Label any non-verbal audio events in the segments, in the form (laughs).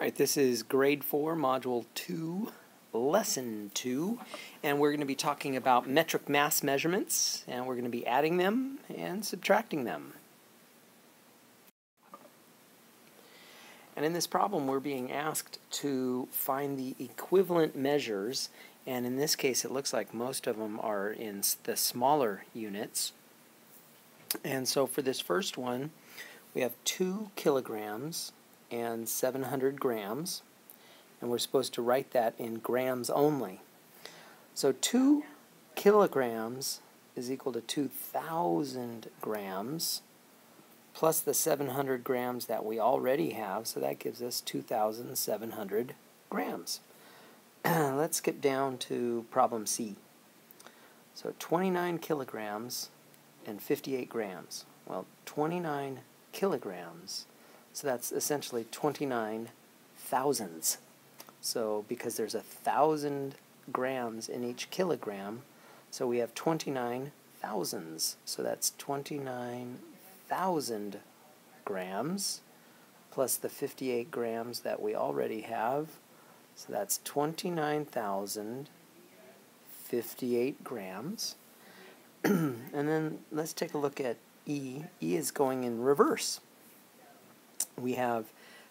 All right, this is grade 4, module 2, lesson 2, and we're going to be talking about metric mass measurements, and we're going to be adding them and subtracting them. And in this problem, we're being asked to find the equivalent measures, and in this case, it looks like most of them are in the smaller units. And so for this first one, we have 2 kilograms and 700 grams, and we're supposed to write that in grams only. So 2 kilograms is equal to 2,000 grams plus the 700 grams that we already have, so that gives us 2,700 grams. (clears throat) Let's skip down to problem C. So 29 kilograms and 58 grams. Well, 29 kilograms so that's essentially 29 thousands. So because there's a thousand grams in each kilogram, so we have 29 thousands. So that's 29,000 grams plus the 58 grams that we already have. So that's 29,058 grams. (clears throat) and then let's take a look at E. E is going in reverse we have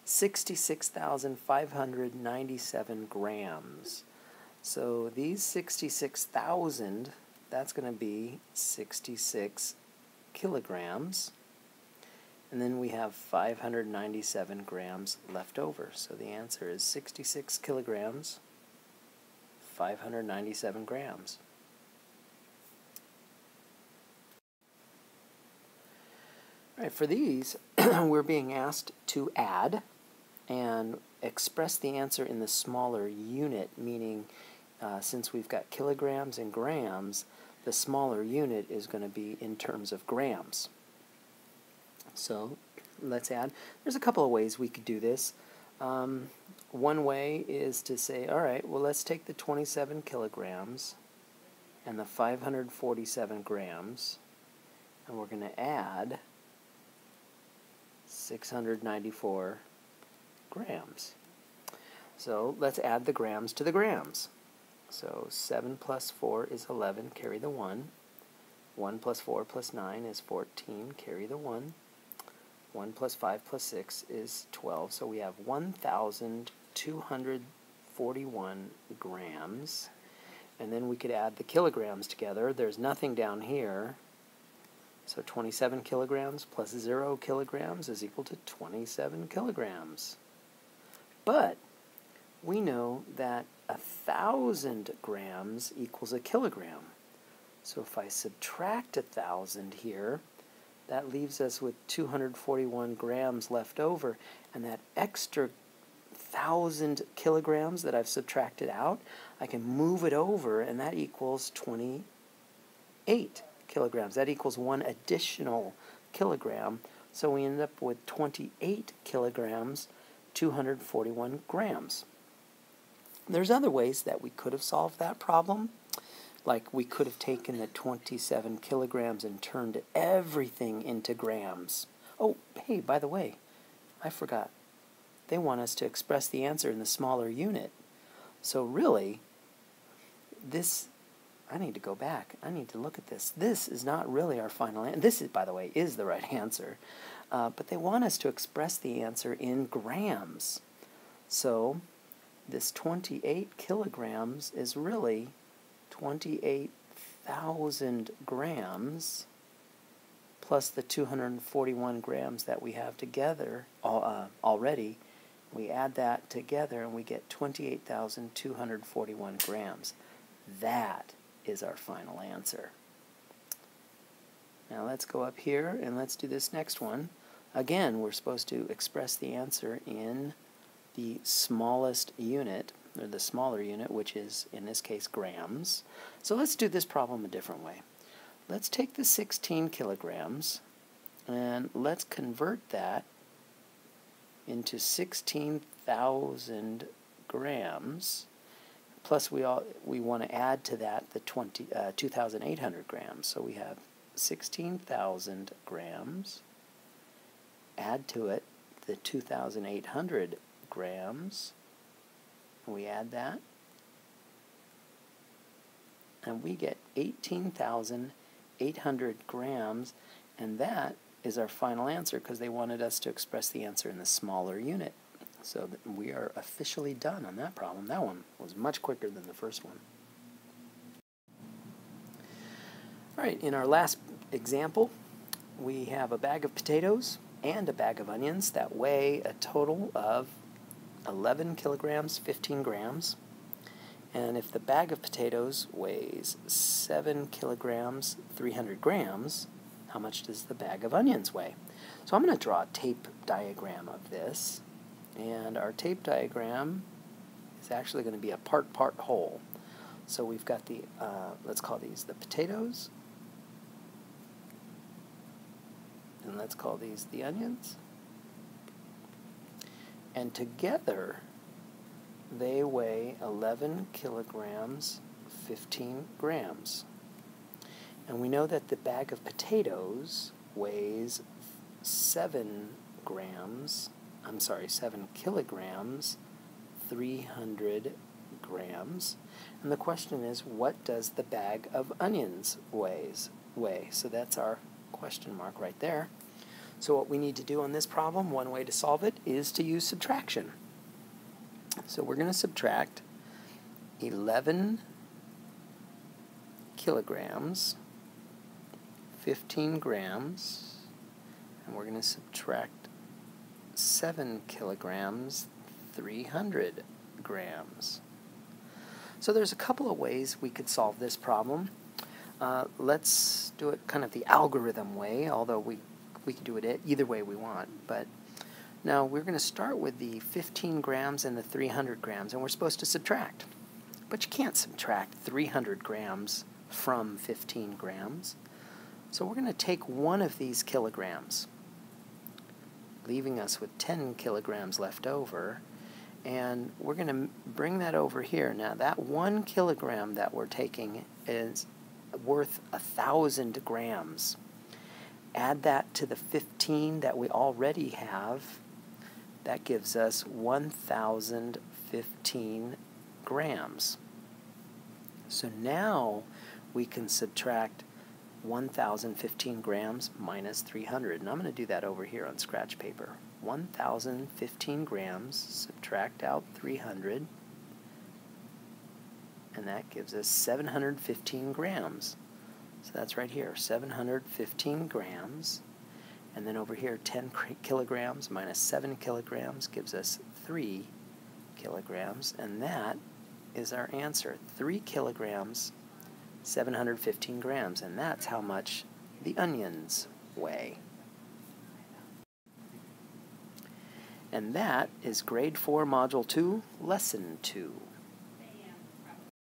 66,597 grams. So these 66,000, that's going to be 66 kilograms. And then we have 597 grams left over. So the answer is 66 kilograms, 597 grams. Right, for these, (clears throat) we're being asked to add and express the answer in the smaller unit, meaning uh, since we've got kilograms and grams, the smaller unit is going to be in terms of grams. So let's add. There's a couple of ways we could do this. Um, one way is to say, all right, well, let's take the 27 kilograms and the 547 grams, and we're going to add 694 grams. So let's add the grams to the grams. So 7 plus 4 is 11, carry the 1. 1 plus 4 plus 9 is 14, carry the 1. 1 plus 5 plus 6 is 12, so we have 1,241 grams. And then we could add the kilograms together. There's nothing down here, so 27 kilograms plus 0 kilograms is equal to 27 kilograms. But we know that a thousand grams equals a kilogram. So if I subtract a thousand here, that leaves us with 241 grams left over, and that extra thousand kilograms that I've subtracted out, I can move it over, and that equals 28 kilograms. That equals one additional kilogram. So we end up with 28 kilograms, 241 grams. There's other ways that we could have solved that problem. Like we could have taken the 27 kilograms and turned everything into grams. Oh, hey, by the way, I forgot. They want us to express the answer in the smaller unit. So really, this I need to go back. I need to look at this. This is not really our final answer. This, is, by the way, is the right (laughs) answer. Uh, but they want us to express the answer in grams. So this 28 kilograms is really 28,000 grams plus the 241 grams that we have together uh, already. We add that together and we get 28,241 grams. That is our final answer. Now let's go up here and let's do this next one. Again, we're supposed to express the answer in the smallest unit, or the smaller unit, which is, in this case, grams. So let's do this problem a different way. Let's take the 16 kilograms and let's convert that into 16,000 grams Plus, we all we want to add to that the 20, uh, 2,800 grams. So we have 16,000 grams. Add to it the 2,800 grams. We add that. And we get 18,800 grams. And that is our final answer because they wanted us to express the answer in the smaller unit. So we are officially done on that problem. That one was much quicker than the first one. All right, in our last example, we have a bag of potatoes and a bag of onions that weigh a total of 11 kilograms, 15 grams. And if the bag of potatoes weighs 7 kilograms, 300 grams, how much does the bag of onions weigh? So I'm going to draw a tape diagram of this. And our tape diagram is actually going to be a part-part whole. So we've got the, uh, let's call these the potatoes, and let's call these the onions. And together, they weigh 11 kilograms, 15 grams. And we know that the bag of potatoes weighs 7 grams, I'm sorry, 7 kilograms, 300 grams. And the question is, what does the bag of onions weighs, weigh? So that's our question mark right there. So what we need to do on this problem, one way to solve it, is to use subtraction. So we're going to subtract 11 kilograms, 15 grams, and we're going to subtract 7 kilograms, 300 grams. So there's a couple of ways we could solve this problem. Uh, let's do it kind of the algorithm way, although we, we can do it either way we want. But now we're going to start with the 15 grams and the 300 grams, and we're supposed to subtract. But you can't subtract 300 grams from 15 grams. So we're going to take one of these kilograms, leaving us with 10 kilograms left over, and we're going to bring that over here. Now that one kilogram that we're taking is worth a thousand grams. Add that to the 15 that we already have. That gives us 1,015 grams. So now we can subtract 1,015 grams minus 300. And I'm going to do that over here on scratch paper. 1,015 grams, subtract out 300 and that gives us 715 grams. So that's right here, 715 grams. And then over here, 10 (laughs) kilograms minus 7 kilograms gives us 3 kilograms. And that is our answer 3 kilograms, 715 grams. And that's how much the onions weigh. And that is Grade 4, Module 2, Lesson 2.